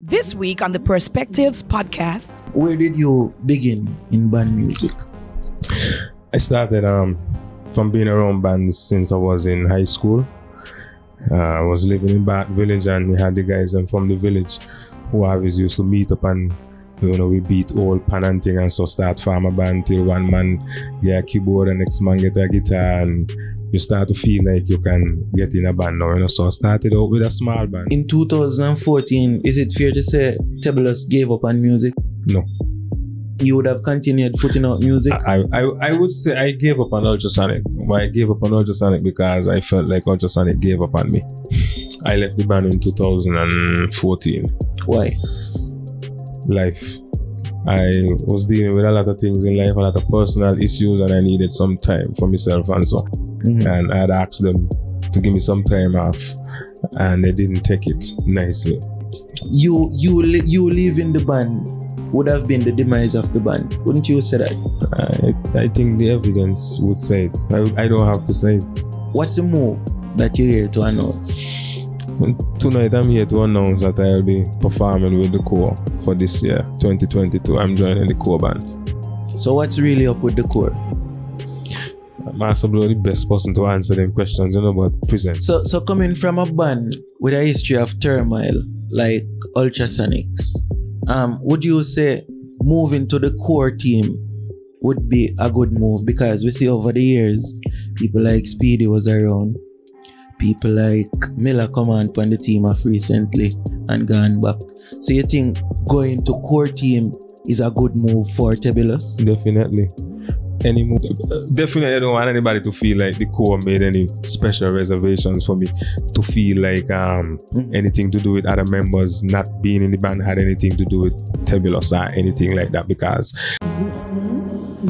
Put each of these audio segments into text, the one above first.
This week on the Perspectives podcast, Where did you begin in band music? I started um, from being around bands since I was in high school. Uh, I was living in Bath Village and we had the guys um, from the village who always used to meet up and you know we beat all pan and thing and so start farm a band till one man get a keyboard and next man get a guitar and you start to feel like you can get in a band now, you know. So I started out with a small band. In 2014, is it fair to say Tebulous gave up on music? No. You would have continued putting out music? I, I I would say I gave up on Ultrasonic. But I gave up on Ultrasonic because I felt like Ultrasonic gave up on me. I left the band in 2014. Why? Life. I was dealing with a lot of things in life, a lot of personal issues, and I needed some time for myself and so. Mhm. And I had asked them to give me some time off, and they didn't take it nicely. You you you leaving the band would have been the demise of the band. Wouldn't you say that? I, I think the evidence would say it. I, I don't have to say it. What's the move that you're here to announce? Tonight, I'm here to announce that I'll be performing with the Kore for this year, 2022. I'm joining the Kore band. So what's really up with the Kore? Master the best person to answer them questions, you know, but present. So so coming from a band with a history of turmoil like Ultrasonics, um, would you say moving to the Kore team would be a good move? Because we see over the years, people like Speedy was around, people like Miller come on the team of recently and gone back. So you think going to Kore team is a good move for Tebulous? Definitely. Any move. Definitely, I don't want anybody to feel like the Kore made any special reservations for me to feel like um Mhm. anything to do with other members not being in the band had anything to do with Tebulous or anything like that because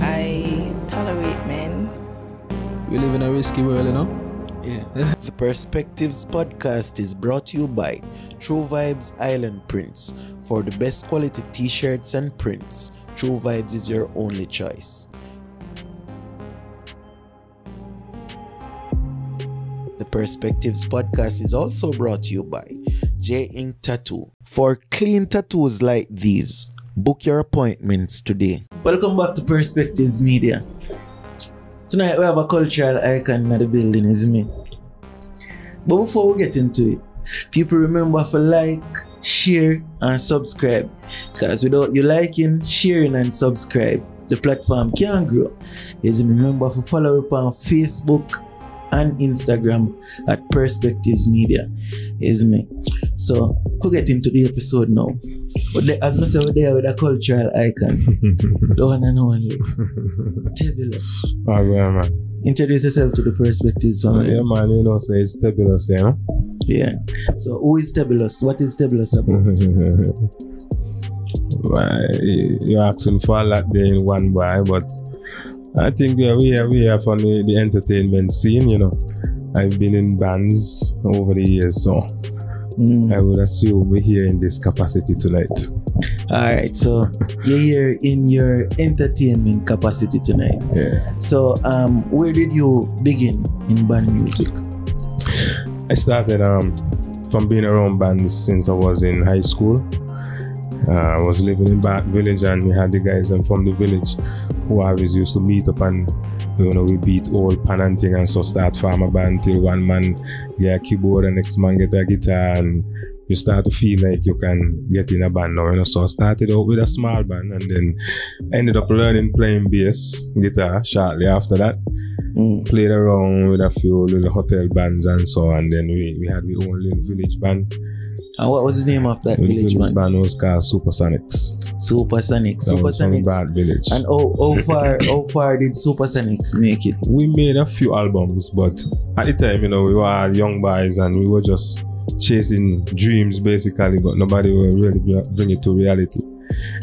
I tolerate men. We live in a risky world, you know. Yeah. the Perspectives podcast is brought to you by TruVybz Island Prints. For the best quality t shirts and prints, TruVybz is your only choice. The Perspectives podcast is also brought to you by Jaay Ink Tattoo. For clean tattoos like these, book your appointments today. Welcome back to Perspectives Media. Tonight we have a cultural icon in the building, is me. But before we get into it, people remember to like, share, and subscribe. Because without you liking, sharing, and subscribe, the platform can't grow. Is me remember to follow up on Facebook and Instagram at Perspectives Media. Is me. So we get into the episode now. But the, as I said, we're there with a cultural icon. the one and only. Tebulous. oh, yeah, man. Introduce yourself to the Perspectives ah, family. Yeah, man, you know, so it's Tebulous, know. Yeah. So who is Tebulous? What is Tebulous about? Well, You're asking for a lot there in one boy, but I think we are we are we are from the, the entertainment scene, you know. I've been in bands over the years, so Mm. I would assume we're here in this capacity tonight. Alright, so you're here in your entertainment capacity tonight. Yeah. So um where did you begin in band music? I started um from being around bands since I was in high school. Uh, I was living in Bath Village and we had the guys from the village who always used to meet up and you know we beat all pan and thing and so start farm a band till one man get a keyboard and next man get a guitar and you start to feel like you can get in a band now, you know. So I started out with a small band and then ended up learning playing bass guitar shortly after that Mm. played around with a few little hotel bands and so on. And then we, we had our own little village band. And what was the name of that The village band? band was called Supersonics. Supersonics. That Supersonics. Bad Village. And how, how far how far did Supersonics make it? we made a few albums, but at the time, you know, we were young boys and we were just chasing dreams basically, but nobody will really br- bring it to reality.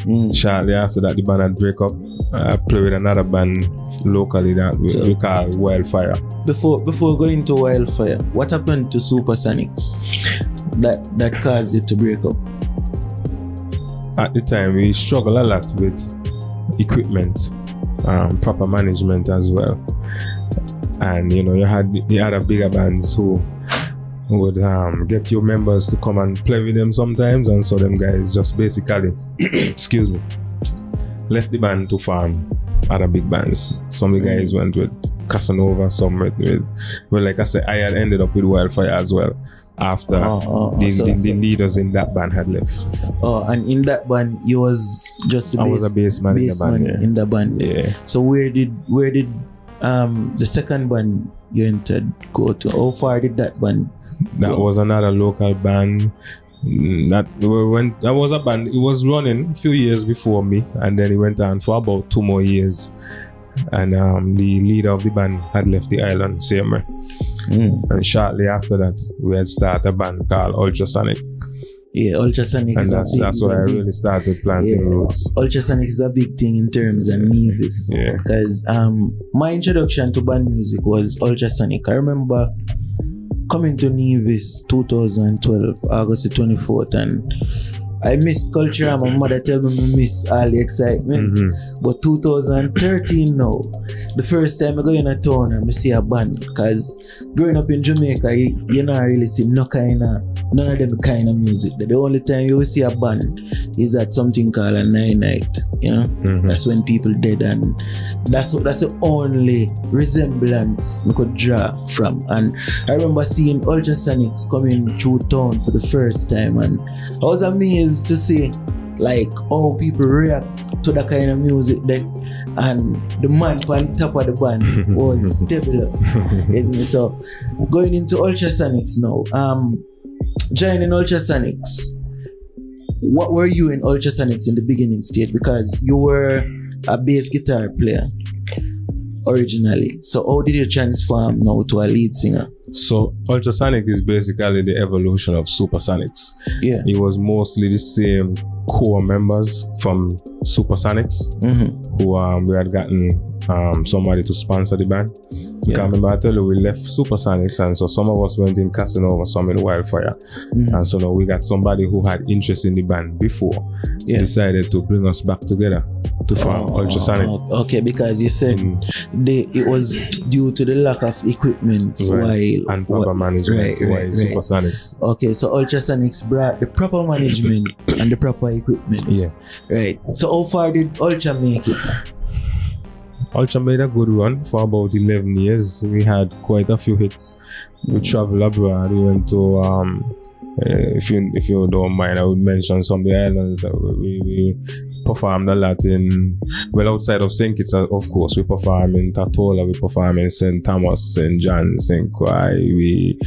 Mm. Shortly after that, the band had break up. I played with another band locally that we, So- we call Wildfire. Before before going to Wildfire, what happened to Supersonics that that caused it to break up? at the time we struggle a lot with equipment um, proper management as well and you know you had the, the other bigger bands who would um, get your members to come and play with them sometimes, and so them guys just basically, excuse me, left the band to farm other big bands. Some of the guys went with Casanova, some went with, well, like I said, I had ended up with Wildfire as well after Oh, oh, the, so- the, the leaders in that band had left. Oh, and in that band, you was just the I was a bass man in the band, yeah. in the band. Yeah. So where did where did um the second band you entered go to? How far did that band? That go? was another local band. That when that was a band. It was running a few years before me, and then it went on for about two more years. And um, the leader of the band had left the island, same way. And shortly after that, we had started a band called Ultrasonic, Yeah, ultrasonic and is a that's big, that's where I big- really started planting Yeah. roots. ultrasonic is a big thing in terms of Nevis. Yeah. Because um my introduction to band music was ultrasonic. I remember coming to Nevis 2012, August 24th, and I miss culture. and My mother tell me I miss all the excitement. Mhm. But 2013 now, the first time I go in a town and I see a band. Because growing up in Jamaica, you, you not really see no kind of, none of them kind of music. The only time you will see a band is at something called a nine night. You know, Mhm. that's when people dead, and that's that's the only resemblance we could draw from. And I remember seeing Ultrasonics coming through town for the first time, and I was amazed to see like how people react to that kind of music then and the man on top of the band was fabulous isn't it so going into ultrasonics now um joining ultrasonics what were you in ultrasonics in the beginning stage? Because you were a bass guitar player originally. So how did you transform now to a lead singer So Ultrasonic is basically the evolution of Supersonics. yeah It was mostly the same core members from Supersonics mm-hmm. who um, we had gotten um, somebody to sponsor the band. Yeah. Because remember I told you we left Supersonics and so some of us went in Casanova, some in Wildfire. Mhm. And so now we got somebody who had interest in the band before Yeah. decided to bring us back together to form Oh, Ultrasonic. okay because you said In, they it was due to the lack of equipment Right. while and proper what- management right, right. Supersonics. Okay, so Ultrasonics brought the proper management and the proper equipment. Yeah. Right. So how far did Ultra make it? Ultra made a good run for about 11 years. We had quite a few hits. We traveled abroad. We went to, um, uh, if you if you don't mind, I would mention some of the islands that we, we, we performed a lot in. Well, outside of St. Kitts, of course, we perform in Tortola, we perform in St. Thomas, St. John, St. Croix. We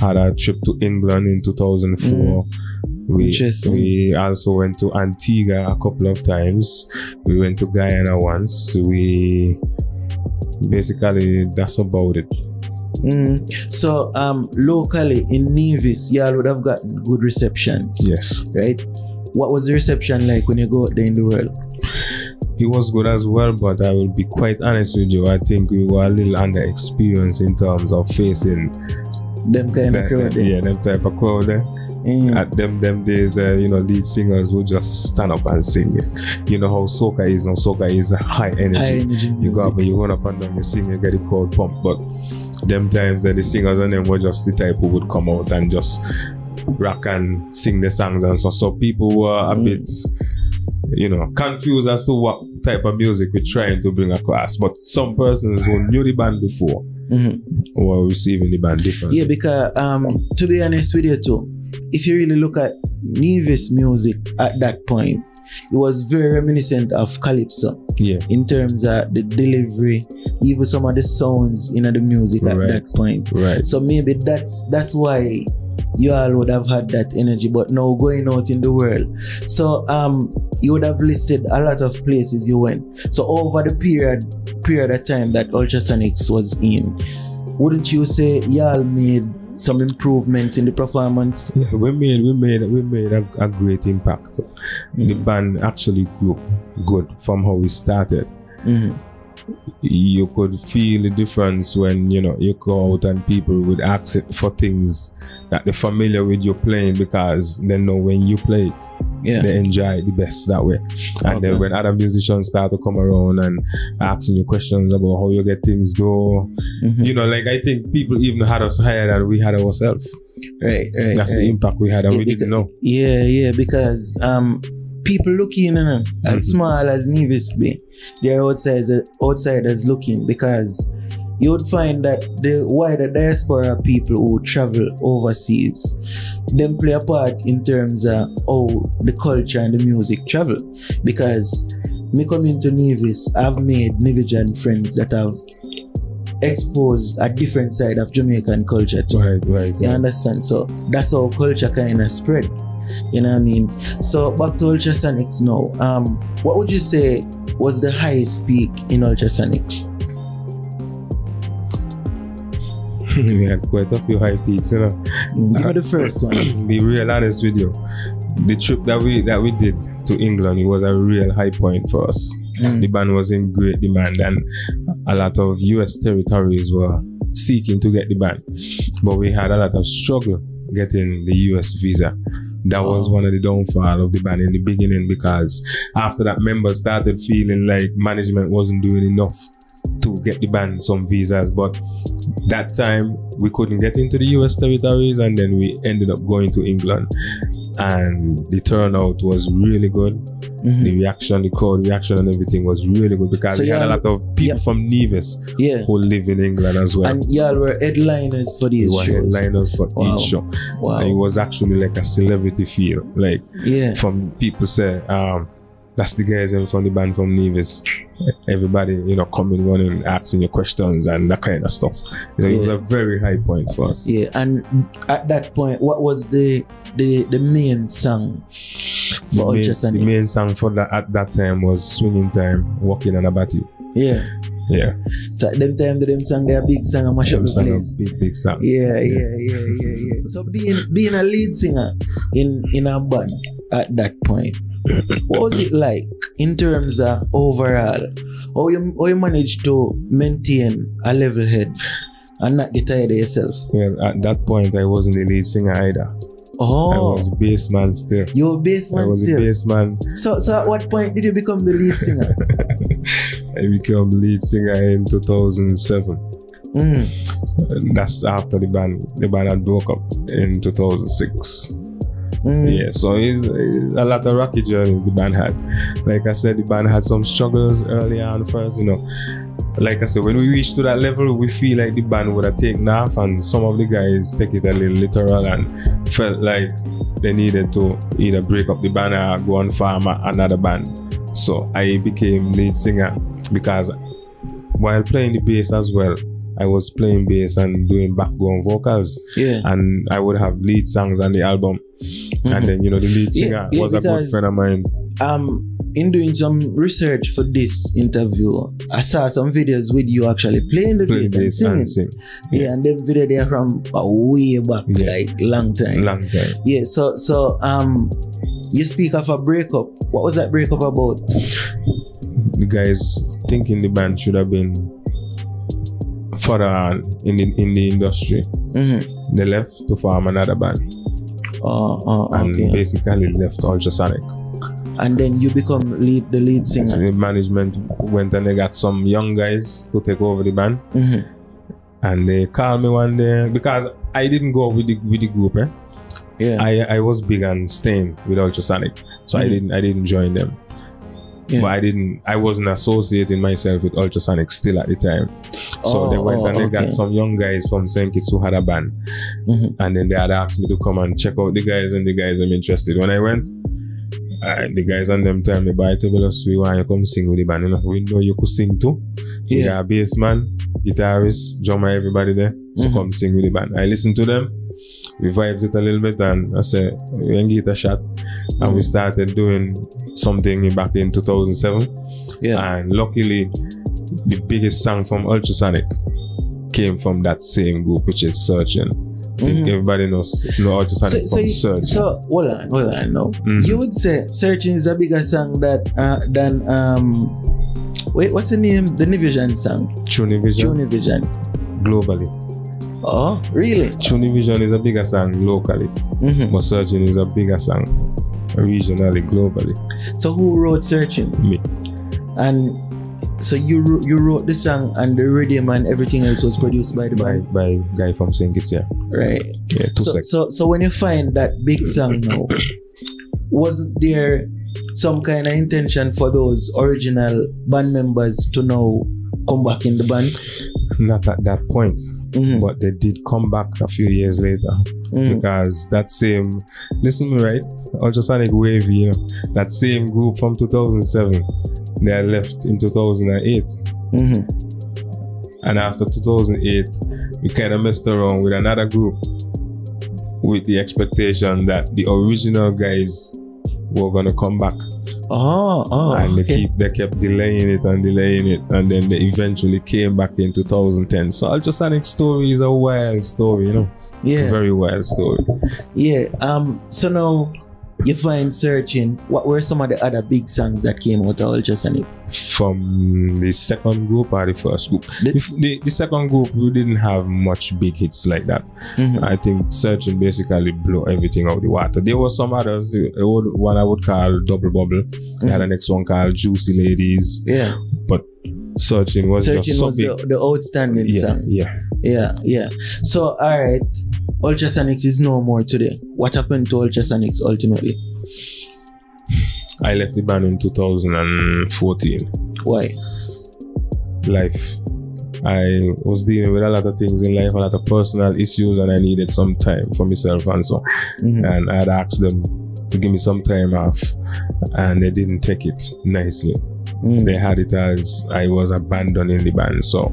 had a trip to England in 2004. We, we also went to Antigua a couple of times. We went to Guyana once. We basically that's about it. Mm. So um locally in Nevis, y'all would have gotten good receptions, Yes, right? What was the reception like when you go out there in the world? it was good as well. But I will be quite honest with you. I think we were a little under underexperienced in terms of facing Them kind of crowd there. yeah, them type of crowd there. Mm. At them them days, uh, you know, lead singers would just stand up and sing. You know how soca is now. Soca is a high energy. High energy You go music. up and you run up and down, you sing, you get the crowd pumped. But them times that the singers and them were just the type who would come out and just rock and sing the songs and so. So people were a Mm. bit, you know, confused as to what type of music we're trying to bring across. But some persons who knew the band before Mhm. were receiving the band differently. Yeah, because um, to be honest with you too, if you really look at Nevis music at that point, it was very reminiscent of calypso Yeah. in terms of the delivery, even some of the sounds in the music at Right. that point. Right. So maybe that's that's why you all would have had that energy, but now going out in the world. So um you would have listed a lot of places you went. So over the period period of time that Ultrasonics was in, wouldn't you say y'all made some improvements in the performance? Yeah, we made we made we made a, a great impact. The Mhm. band actually grew good from how we started. Mhm. You could feel the difference when you know you go out and people would ask it for things that they're familiar with you playing because they know when you play it Yeah. they enjoy it the best that way. And Okay. then when other musicians start to come around and asking you questions about how you get things done, Mhm. you know, like I think people even had us higher than we had ourselves. Right, right. That's right. the impact we had, and Yeah, we didn't know. Yeah, yeah, because um, people looking you know, Mhm. as small as Nevis be, they're outsiders, outsiders looking because you would find that the wider diaspora people who travel overseas, them play a part in terms of how the culture and the music travel. Because me coming to Nevis, I've made Nevisian friends that have exposed a different side of Jamaican culture to Right, right. you understand? So that's how culture kind of spread. You know what I mean? So back to ultrasonics now. Um, what would you say was the highest peak in ultrasonics? we had quite a few high peaks, you know. Me the first one. be real honest with you. The trip that we that we did to England, it was a real high point for us. Mm. The band was in great demand, and a lot of US territories were seeking to get the band, but we had a lot of struggle getting the US visa. That was Oh. one of the downfall of the band in the beginning because after that, members started feeling like management wasn't doing enough to get the band some visas. But that time we couldn't get into the US territories, and then we ended up going to England, and the turnout was really good Mhm. the reaction, the crowd reaction, and everything was really good because So we had a lot of people yeah. from Nevis Yeah. who live in England as well. And y'all were headliners for we these were shows. headliners for Wow. each show. Wow. And it was actually like a celebrity feel. Like Yeah. from people say, um, that's the guys in from the band from Nevis. Everybody, you know, coming running, asking your questions and that kind of stuff. You know, It was a very high point for us. Yeah. And at that point, what was the the the main song The for main, the main song for that at that time was Swinging Time, Walking on a Batty. Yeah. Yeah. So at them time the them song they a big song and mash up the place. big, big song. Yeah, yeah, yeah, yeah, yeah. So being being a lead singer in in a band at that point, what was it like in terms of overall? How you how you managed to maintain a level head and not get tired of yourself? Well, at that point, I wasn't the lead singer either. I Oh, was bass man still. you were I bassman was still. a bass man. So so at what point did you become the lead singer? I became lead singer in 2007. mm, And that's after the band the band had broke up in 2006. mm, Yeah, so it's, it's a lot of rocky journeys the band had. Like I said, the band had some struggles early on first, you know. Like I said, when we reached to that level, we feel like the band would have taken off, and some of the guys take it a little literal and felt like they needed to either break up the band or go and form another band. So I became lead singer because while playing the bass as well, I was playing bass and doing background vocals, yeah. and I would have lead songs on the album. And then you know the lead singer yeah, was a good friend of mine. um in doing some research for this interview, I saw some videos with you actually playing the Play bass and singing. and sing. Yeah, and then video there from uh, way back, Yeah. like long time. Long time. Yeah, so so um, you speak of a breakup. What was that breakup about? The guys thinking the band should have been further on in the in the industry. Mm-hmm. They left to form another band Oh, oh, and okay. basically left Ultrasonic. And then you become lead the lead So singer. the management went and they got some young guys to take over the band. Mm-hmm. And they called me one day because I didn't go with the with the group. Eh? Yeah. I I was big on staying with Ultrasonic, so I Mhm. didn't I didn't join them. Yeah. But I didn't I wasn't associating myself with Ultrasonic still at the time. So Oh, they went oh, and they okay. got some young guys from St. Kitts who had a band, Mhm. and then they had asked me to come and check out the guys, and the guys I'm interested. When I went, uh, the guys on them tell me, "By tell us we want you come sing with the band. You know, we know you could sing too. Yeah. got a bass man, guitarist, drummer, everybody there. So Mhm. come sing with the band." I listen to them. We vibed it a little bit, and I said, "We can give it a shot." And we started doing something back in 2007. Yeah. And luckily, the biggest song from Ultrasonic came from that same group, which is Searching. I think Mhm. everybody knows know Ultrasonic So, so, from you- Searching. so hold on, hold on now. Mhm. You would say Searching is a bigger song that uh, than um wait, what's the name? The Nivision song. Tunivision Univision. globally. Oh, really? Tunivision is a bigger song locally, Mm-hmm. but Searching is a bigger song regionally, globally. So who wrote Searching? Me. And so you you wrote the song and the rhythm and everything else was produced by the By by guy from St. Kitts, yeah. right? Yeah, two So, seconds. so so when you find that big song now, wasn't there some kind of intention for those original band members to now come back in the band? Not at that point, Mhm, but they did come back a few years later. mhm. because that same listen to me right ultrasonic wave you know that same group from 2007 they are left in 2008 Mhm. and after 2008 we kind of messed around with another group with the expectation that the original guys were gonna come back Oh, oh, and they okay. keep they kept delaying it and delaying it and then they eventually came back in 2010 so ultrasonic story is a wild story you know yeah, very wild story yeah. Um, so now you find searching. What were some of the other big songs that came out of Ultrasonic? from the second group or the first group. The- The, the, second group, we didn't have much big hits like that. Mhm. I think Searching basically blew everything out of the water. There was some others, uh, one I would call Double Bubble. They had the next one called Juicy Ladies, Yeah, but Searching was searching just so was big. the, the outstanding yeah, song. yeah. Yeah, yeah. So, all right, Ultrasonics is no more today. What happened to Ultrasonics ultimately? I left the band in 2014. Why? Life. I was dealing with a lot of things in life, a lot of personal issues, and I needed some time for myself and so. Mhm. and I had asked them to give me some time off, and they didn't take it nicely. Mm. They had it as I was abandoning the band. So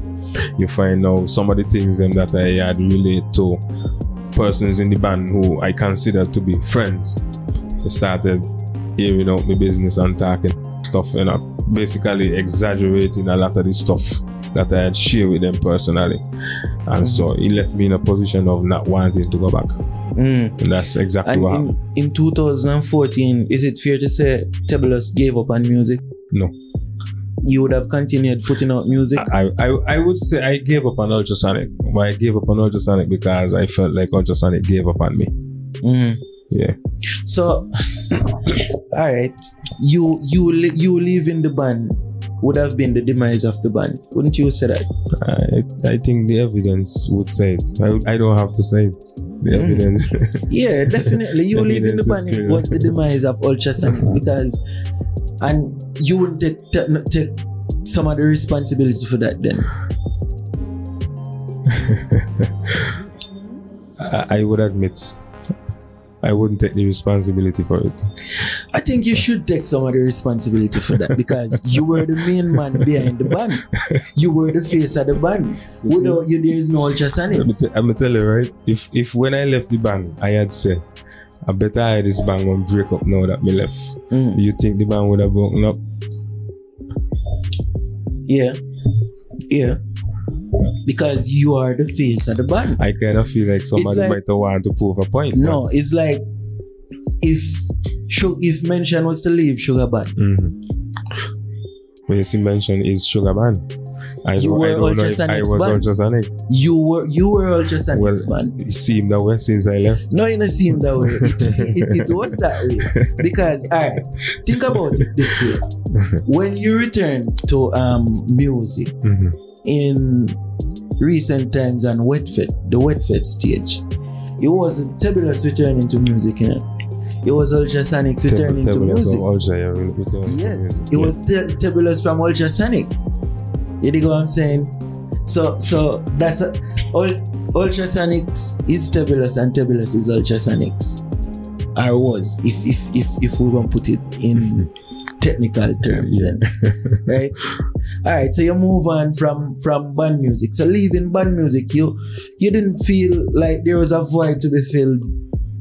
you find out some of the things them that I had relate to persons in the band who I considered to be friends. They started hearing out my business and talking stuff, and you know, basically exaggerating a lot of the stuff that I had shared with them personally. And so it left me in a position of not wanting to go back. Mm. And that's exactly And what happened. in, in 2014, is it fair to say Tebulous gave up on music? No. You would have continued putting out music? I, I I would say I gave up on ultrasonic. But I gave up on ultrasonic because I felt like ultrasonic gave up on me. Mhm. Yeah. So, all right, you you li- you leaving the band would have been the demise of the band, wouldn't you say that? I I think the evidence would say it. I, I don't have to say it. The Mm. evidence. Yeah, definitely. You leaving the band is what's the demise of Ultrasonics because, and you wouldn't take, take take some of the responsibility for that then. I, I would admit I wouldn't take the responsibility for it. I think you should take some of the responsibility for that because you were the main man behind the band. You were the face of the band. Without you, there is no Ultrasonics. t- I'm gonna tell you right. If if when I left the band, I had said, I better I this band won't break up now that me left. Mm, Do you think the band would have broken up? yeah, yeah. Because you are the face of the band. I kind of feel like somebody like- might want to prove a point. No, it's like if if Mention was to leave Sugar Band, Mhm. When you see mention is Sugar Band. I, You were I don't know if I was ultrasonic. you were you were Ultrasonics Well, band. it seemed that way since I left. No, it doesn't seem that way. It, it, it was that way. Because, alright, think about it this way. When you return to um music Mhm. in recent times on Wetfed, the Wetfed stage, it wasn't Tebulous returning to music, you know? It was Ultrasonics returning to Table music. Ultra, yeah, we- we turn to Yes, it Yeah. was Te- Tebulous from Ultrasonic. You dig what I'm saying? So, so that's a, Ul- Ultrasonics is Tebulous and Tebulous is Ultrasonics. Or was, if if if if we want to put it in technical terms, Yeah. then right? All right. So you move on from from band music. So leaving band music, you you didn't feel like there was a void to be filled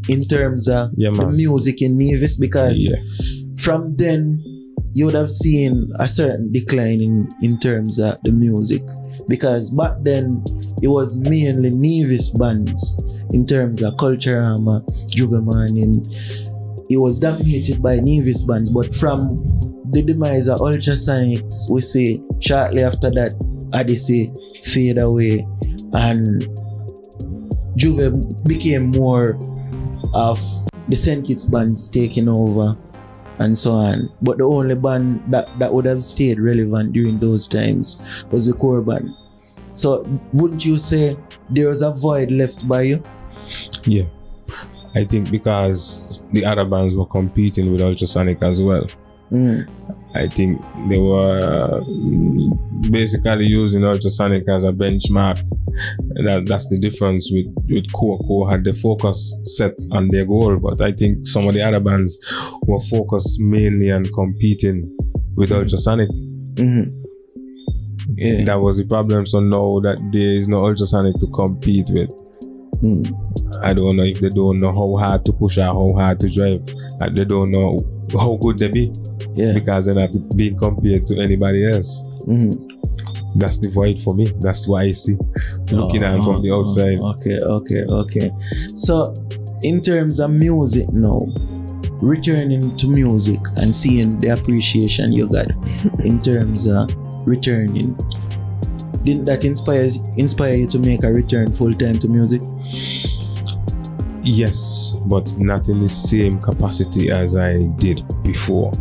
in terms of Yeah, the music in Nevis because Yeah. from then you would have seen a certain decline in, in terms of the music because back then it was mainly Nevis bands in terms of Culturama, Juveman, and uh, it was dominated by Nevis bands. But from the demise of Ultrasonics, we say shortly after that, Odyssey fade away and Juve became more of the St. Kitts band's taking over and so on. But the only band that, that would have stayed relevant during those times was the Kore band. So wouldn't you say there was a void left by you? Yeah. I think because the other bands were competing with Ultrasonic as well. Mm. I think they were uh, basically using Ultrasonic as a benchmark. That that's the difference with with Kore. Kore had the focus set on their goal, but I think some of the other bands were focused mainly on competing with Ultrasonic. Mhm. Yeah. That was the problem. So now that there is no Ultrasonic to compete with, Mm. I don't know if they don't know how hard to push or how hard to drive. Like they don't know how good they be Yeah. because they're not being compared to anybody else. Mhm. That's the void for me. That's what I see looking at it from the Oh, outside. Okay, okay, okay. So, in terms of music now, returning to music and seeing the appreciation you got in terms of returning, didn't that inspire inspire you to make a return full time to music? Yes, but not in the same capacity as I did before.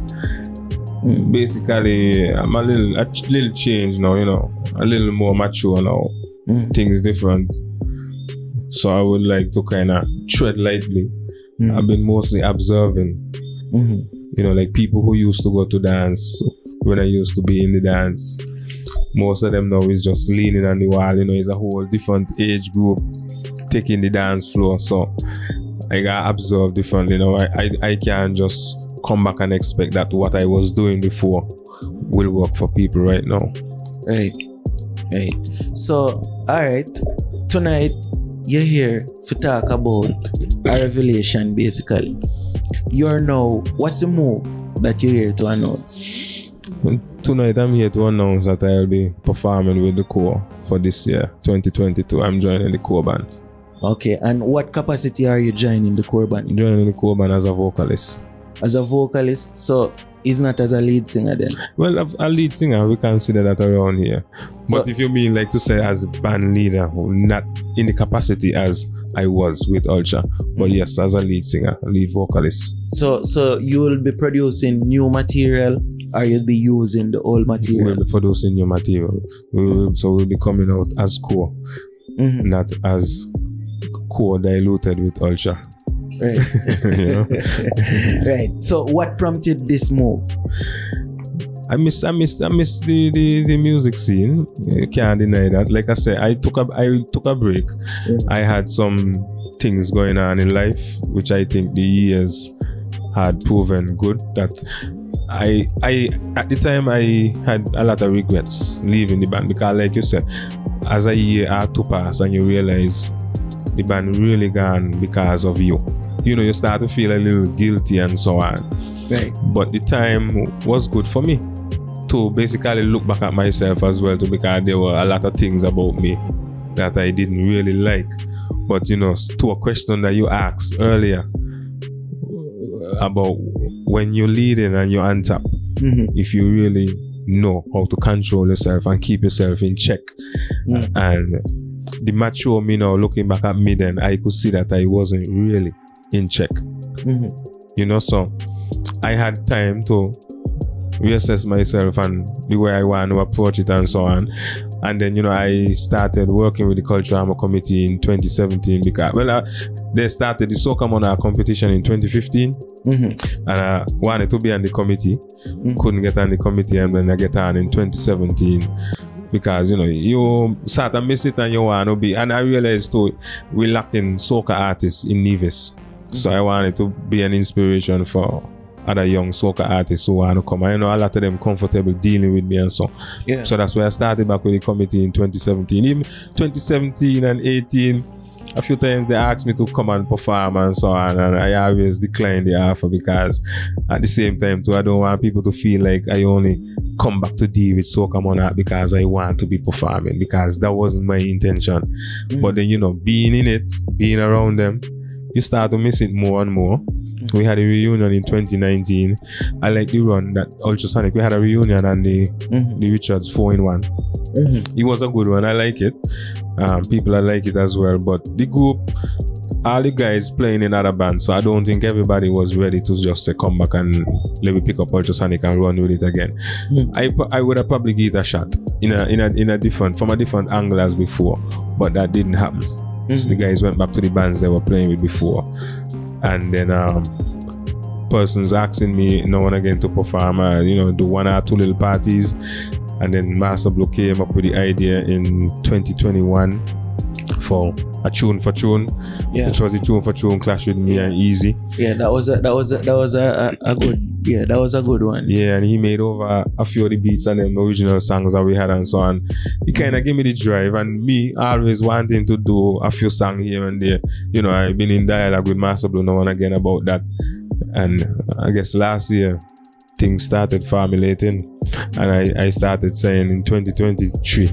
Mm. Basically, I'm a little a little change now. You know, a little more mature now. Mm. Things different. So I would like to kind of tread lightly. Mm. I've been mostly observing. Mhm. you know, like people who used to go to dance when I used to be in the dance. Most of them now is just leaning on the wall, you know, it's a whole different age group taking the dance floor. So I got observed differently. You know, I, I, I can't just come back and expect that what I was doing before will work for people right now. Right. Right. So, alright. Tonight, you're here to talk about a revelation basically. You're now, what's the move that you're here to announce? Tonight I'm here to announce that I'll be performing with the Kore for this year, 2022. I'm joining the Kore band. Okay, and what capacity are you joining the Kore band? Joining the Kore band as a vocalist. As a vocalist, so is not as a lead singer then. Well, a, a lead singer, we consider that around here. But So- if you mean like to say as a band leader, not in the capacity as I was with Ultra, but Mm. yes, as a lead singer, lead vocalist. So so you will be producing new material or you'll be using the old material? We'll be producing new material. We will, so we'll be coming out as Kore, Mhm, not as Kore diluted with Ultra. Right. right. So what prompted this move? I miss I miss I miss the, the, the music scene. You can't deny that. Like I said, I took a I took a break. Mm. I had some things going on in life which I think the years had proven good. That I I at the time I had a lot of regrets leaving the band because like you said, as a year had to pass and you realize the band really gone because of you. You know, you start to feel a little guilty and so on Right. but the time was good for me to basically look back at myself as well to because there were a lot of things about me that I didn't really like but you know to a question that you asked earlier about when you're leading and you're on top Mhm. if you really know how to control yourself and keep yourself in check Mm. and the mature me now looking back at me then I could see that I wasn't really in check. Mhm. you know so i had time to reassess myself and the way i want to approach it and so on. And then you know i started working with the Culturama committee in 2017 because well uh, they started the soca monarch competition in 2015 Mhm. and i wanted to be on the committee. Couldn't get on the committee and then i get on in 2017 because you know you start to miss it and you want to be and i realized too we lacking soca artists in nevis. So mm-hmm. i wanted to be an inspiration for other young soca artists who want to come. I know a lot of them comfortable dealing with me and so. Yeah. so that's why i started back with the committee in 2017 even 2017 and 18 a few times they asked me to come and perform and so on and i always declined the offer because at the same time too i don't want people to feel like i only come back to deal with soca monarch because i want to be performing because that wasn't my intention. Mm. But then you know being in it being around them you start to miss it more and more we had a reunion in 2019 i like the run that ultrasonic we had a reunion and the Mhm. the richards 4 in 1 Mhm. it was a good one. I like it. Um, people I like it as well. But the group all the guys playing in other bands, so I don't think everybody was ready to just say come back and let me pick up Ultrasonic and run with it again. Hmm. I I would have probably give it a shot in a in a in a different from a different angle as before, but that didn't happen. The guys went back to the bands they were playing with before, and then um, persons asking me now and again to perform, uh, you know, do one or two little parties, and then Master Blue came up with the idea in 2021 for a tune for tune, Yeah. which was a tune for tune clash with me and Easy. Yeah, that was a that was a, that was a, a, a good yeah that was a good one. Yeah, and he made over a few of the beats and the original songs that we had and so on. He kind of gave me the drive, and me always wanting to do a few songs here and there. You know, I've been in dialogue with Master Blue now and again about that. And I guess last year things started formulating, and I, I started saying in 2023,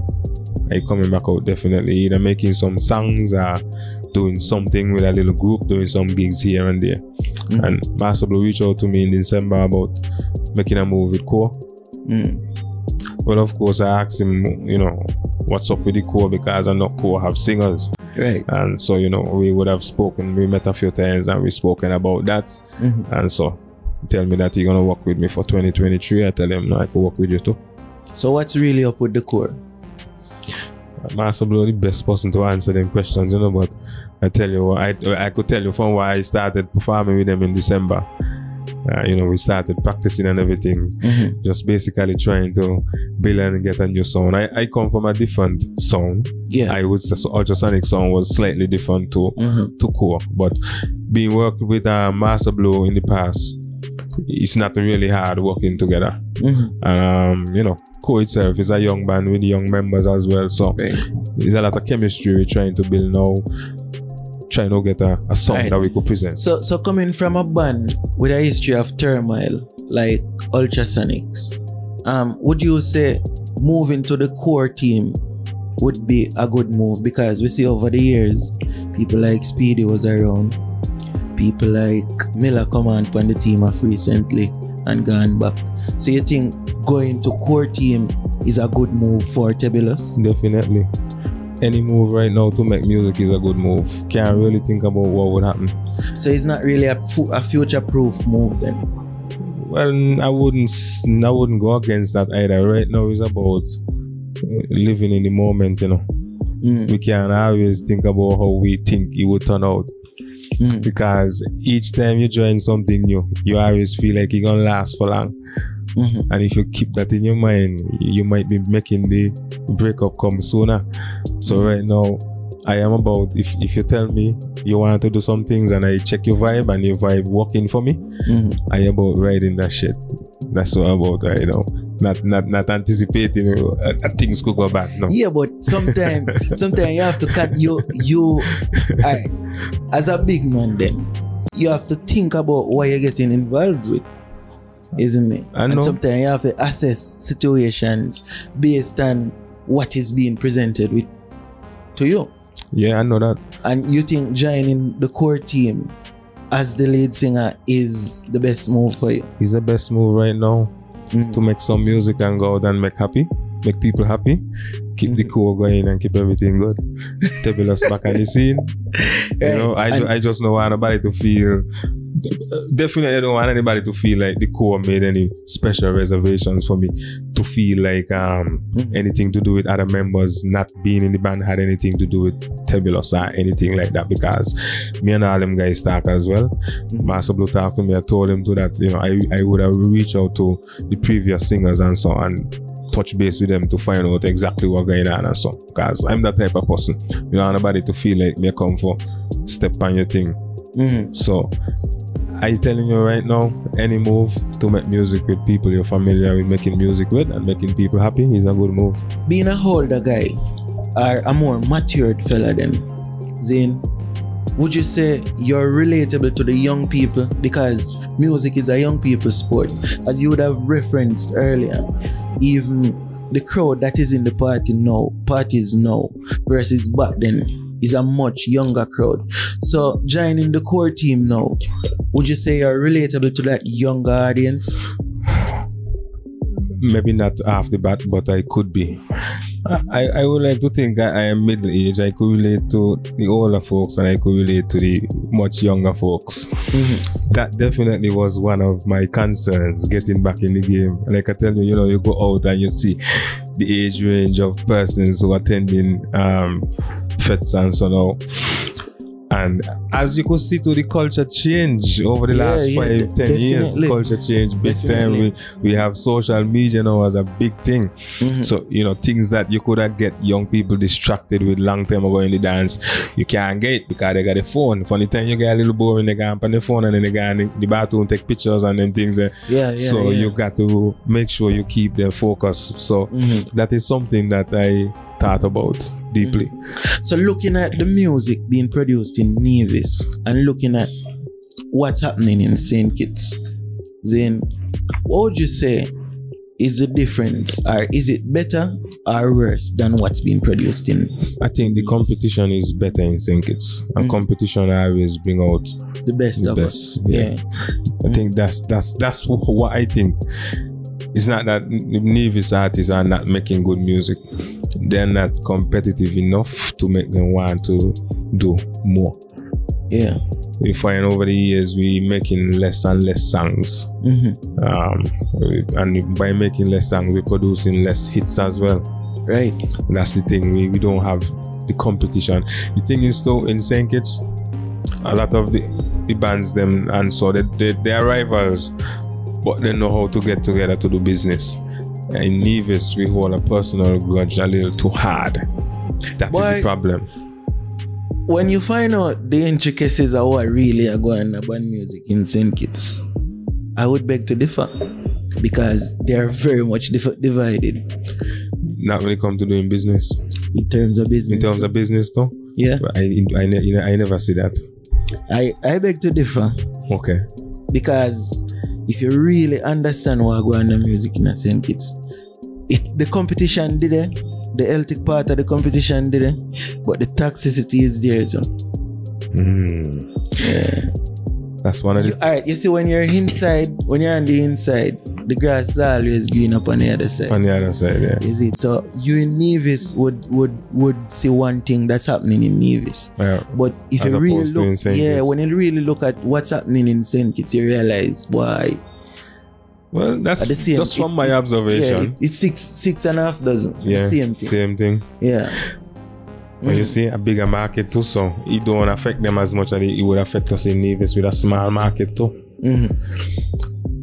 I coming back out definitely either making some songs or doing something with a little group, doing some gigs here and there. And Master Blue reached out to me in December about making a move with Kore. Mm. Well, of course, I asked him, you know, what's up with the Kore because I know Kore have singers. Right. And so, you know, we would have spoken, we met a few times and we spoken about that. Mhm. And so, tell me that he gonna work with me for 2023. I tell him, no, I could work with you too. So what's really up with the Kore? Master Blue, the best person to answer them questions, you know, but I tell you what, I, I could tell you from why I started performing with them in December. Uh, you know, we started practicing and everything, Mhm. just basically trying to build and get a new sound. I, I come from a different sound. Yeah. I would say so ultrasonic sound was slightly different to Mhm. to Kore, but being worked with uh, Master Blue in the past, it's not really hard working together. Mhm. Um, you know, Kore itself is a young band with young members as well, so Right. there's a lot of chemistry we're trying to build now. Trying to get a, a song Right. that we could present. So so coming from a band with a history of turmoil like Ultrasonics, um, would you say moving to the Kore team would be a good move? Because we see over the years, people like Speedy was around, people like Miller come on on the team of recently and gone back. So you think going to Kore team is a good move for Tebulous? Definitely. Any move right now to make music is a good move. Can't really think about what would happen. So it's not really a, a future-proof move then. Well, I wouldn't. I wouldn't go against that either. Right now, it's about uh, living in the moment. You know, Mm, we can always think about how we think it would turn out mm, because each time you join something new, you always feel like it's gonna last for long. mhm. And if you keep that in your mind, you might be making the breakup come sooner. So right now, I am about if if you tell me you want to do some things and I check your vibe and your vibe working for me, Mhm. I am about riding that shit. That's what I'm about right now. Not not not anticipating you know, uh, things could go bad. No. Yeah, but sometimes sometimes you have to cut you you I, as a big man then you have to think about what you're getting involved with. Isn't it? I And know. sometimes you have to assess situations based on what is being presented with to you. Yeah, I know that. And you think joining the Kore team as the lead singer is the best move for you. It's the best move right now Mm. to make some music and go out and make happy, make people happy, keep the Kore going and keep everything good. Tebulous back on the scene. You know, I, ju- I just don't want nobody to feel. Definitely, I don't want anybody to feel like the Kore made any special reservations for me to feel like um Mhm. anything to do with other members not being in the band had anything to do with Tebulous or anything like that because me and all them guys talk as well. Mhm. Master Blue talked to me. I told him to that you know I I would have reached out to the previous singers and so on. Touch base with them to find out exactly what's going on and so because I'm that type of person. You don't want nobody to feel like me come for step on your thing. Mhm. So I telling you right now, any move to make music with people you're familiar with making music with and making people happy is a good move. being a older guy or a more matured fella then Zane would you say you're relatable to the young people? Because music is a young people sport. As you would have referenced earlier even the crowd that is in the party now parties now versus back then is a much younger crowd. So joining the core team now would you say you're relatable to that younger audience? Maybe not half the bat, but I could be. I, I would like to think I, I am middle age. I could relate to the older folks and I could relate to the much younger folks. Mm-hmm. That definitely was one of my concerns getting back in the game. Like I tell you, you know, you go out and you see the age range of persons who are attending um, fets and so now. And as you could see to the culture change over the Yeah, last yeah, five, de- ten years, culture change big Definitely. time. We, we have social media now as a big thing. Mm-hmm. So, you know, things that you could have get young people distracted with long time ago in the dance, you can't get because they got a phone. Funny time you get a little boring, they go on the phone and then they go in the, the bathroom, take pictures and then things. eh. Yeah, yeah. so you got to make sure you keep them focused. So Mhm. that is something that I thought about deeply. So looking at the music being produced in Nevis and looking at what's happening in St. Kitts, then what would you say is the difference, or is it better or worse than what's being produced in I think the competition is better in St. Kitts, and Mhm. competition always bring out the best The of best, us? yeah. I think that's that's that's what I think. It's not that N- Nevis artists are not making good music; they're not competitive enough to make them want to do more. yeah. We find over the years we making less and less songs, hmm um, and by making less songs, we're producing less hits as well. Right. That's the thing. We, we don't have the competition. The thing is though in St. Kitts, a lot of the, the bands them and so they, they they are rivals, but they know how to get together to do business. In Nevis, we hold a personal grudge a little too hard. That is Why- the problem. When you find out the intricacies of what really are going on about music in St. Kitts, I would beg to differ because they are very much divided Not when it comes to doing business. in terms of business. In terms of business, though, yeah, I I, know, I never see that. I, I beg to differ Okay. because if you really understand what going on in music in St. Kitts, it the competition did it, the Celtic part of the competition did it, but the toxicity is there too. Mm. Yeah. That's one of the. all right, you see when you're inside, when you're on the inside, the grass is always green up on the other side. On the other side, yeah. Is it? So you in Nevis would would would see one thing that's happening in Nevis. yeah. But if As you really opposed to in look, yeah, when you really look at what's happening in Saint Kitts, you realize why. Well, that's At the same- just from my it- it- observation. Yeah, it, it's six six and a half dozen. Yeah, the same thing. Same thing. Yeah. When you Mm. see a bigger market too, so it don't affect them as much as it would affect us in Nevis with a small market too. Mhm.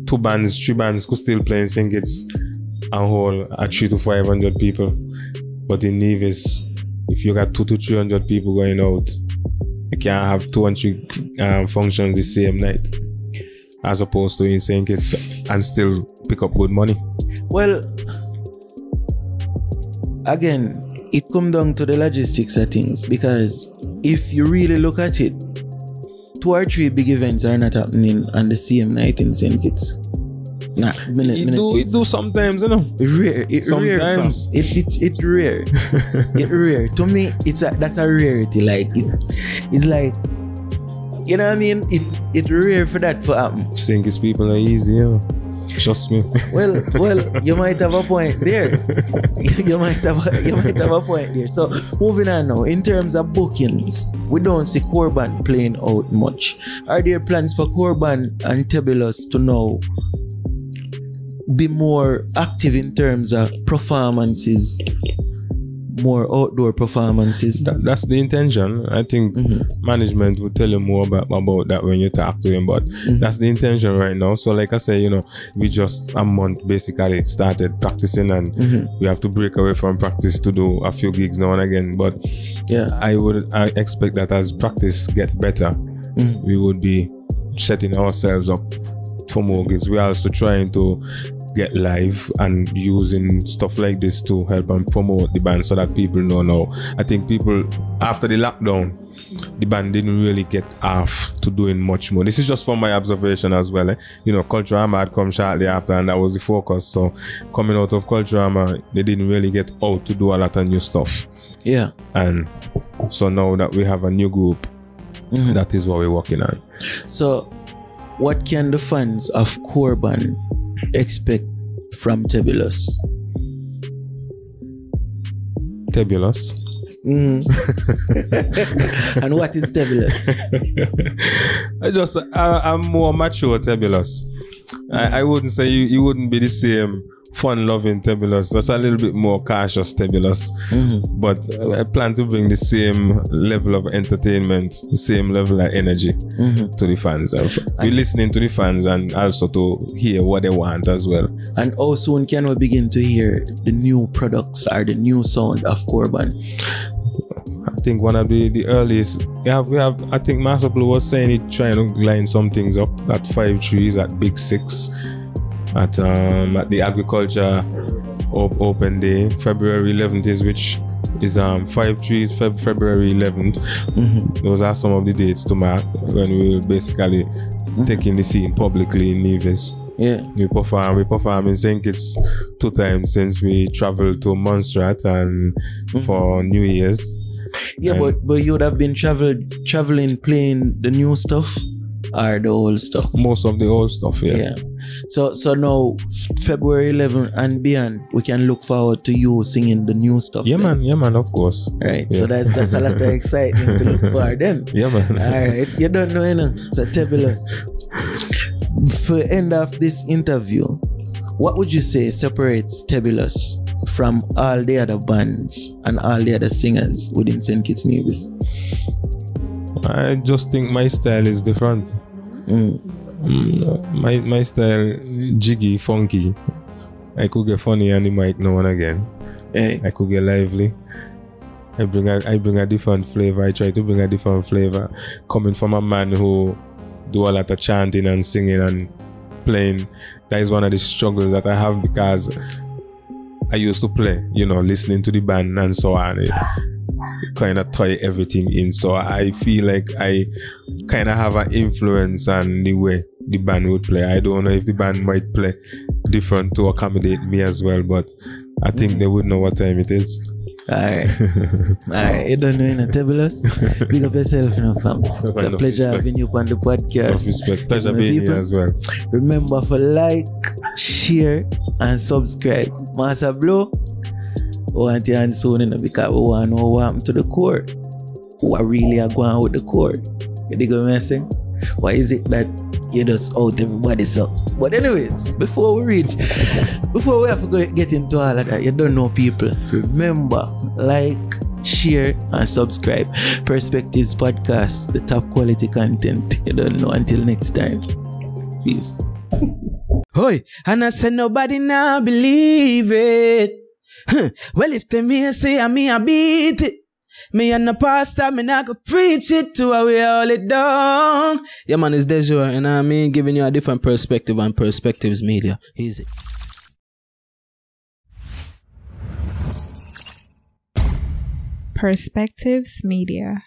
Two bands, three bands could still play in St. Kitts and hold at three to five hundred people. But in Nevis, if you got two to three hundred people going out, you can't have two and three um, functions the same night. As opposed to in St. Kitts and still pick up good money. Well, again, it come down to the logistics of things because if you really look at it, two or three big events are not happening on the same night in St. Kitts. Nah, minute, It minute. do, it it's do sometimes, you know. rare. It rare. Sometimes. It it it rare. it rare. To me, it's a that's a rarity. Like it, it's like you know what I mean. It it rare for that to happen. St. Kitts people are easy, know. Trust me. Well, well, you might have a point there. you might have a, you might have a point there. So moving on now, in terms of bookings, we don't see Kore band playing out much. Are there plans for Kore band and Tebulous to now be more active in terms of performances, more outdoor performances? That, that's the intention. I think Mhm. management will tell you more about, about that when you talk to them, but Mm-hmm. that's the intention right now. So, like I say, you know, we just a month basically started practicing, and Mhm. we have to break away from practice to do a few gigs now and again. But Yeah. I would I expect that as practice get better, Mhm. we would be setting ourselves up for more gigs. We're also trying to get live and using stuff like this to help and promote the band so that people know now. I think people after the lockdown, the band didn't really get off to doing much more. This is just from my observation as well. eh. You know, Culturama had come shortly after, and that was the focus. So, coming out of Culturama, they didn't really get out to do a lot of new stuff. Yeah. And so now that we have a new group, Mhm. that is what we're working on. So, what can the fans of Kore band expect from Tebulus? Tebulous. Mm. and what is Tebulous? I just I, I'm more mature Tebulous. I, I wouldn't say you, you wouldn't be the same fun loving Tebulous. Just a little bit more cautious Tebulous. Mm-hmm. But I plan to bring the same level of entertainment, the same level of energy Mm-hmm. to the fans. We're listening to the fans and also to hear what they want as well. And how soon can we begin to hear the new products or the new sound of Kore band? I think one of the, the earliest we have we have I think Master Blue was saying he trying to line some things up at five trees at Big Six at um at the agriculture op- open day February 11th is which is um five trees Feb- February 11th those are some of the dates to mark when we will basically taking the scene publicly in Nevis. Yeah. we perform we perform in St. It's two times since we traveled to Montserrat and for New Year's. Yeah, And- but but you would have been travel traveling playing the new stuff or the old stuff. most of the old stuff yeah, Yeah. So so now February 11 and beyond, we can look forward to you singing the new stuff. Yeah, then. man. Yeah, man. Of course. Right. So that's that's a lot of excitement to look for then. Yeah, man. Alright, you don't know anything. So Tebulous. For end of this interview, what would you say separates Tebulous from all the other bands and all the other singers within St. Kitts Nevis? I just think my style is different. Mm. Mm, my my style jiggy, funky. I could get funny and the mic now and again. Hey. I could get lively. I bring a I bring a different flavor. I try to bring a different flavor. Coming from a man who do a lot of chanting and singing and playing. That is one of the struggles that I have because I used to play, you know, listening to the band and so on. It kind of tie everything in. So I feel like I kind of have an influence on the way the band would play. I don't know if the band might play different to accommodate me as well, but I think they would know what time it is. Alright. Alright, you don't know any Tebulous? Big up yourself, no fam. It's a pleasure respect. having you on the podcast. respect. Pleasure being here as well. Remember for like, share, and subscribe. Master Blow, want on soon you know, because we want to know what happened to the Kore. What really are going on with the Kore? You dig what I'm saying? Why is it that you just out everybody's up? But anyways, before we reach, before we have to go get into all of that, you don't know people. Remember, like, share, and subscribe. Perspectives Podcast, the top quality content. You don't know until next time. Peace. Hoy, and I said nobody now believe it. Well, if them here say I me I beat it. Me and the pastor, me not go preach it to how we hold it down. Yeah, man, it's Dejure, and I mean giving you a different perspective on Perspectives Media. Easy. Perspectives Media.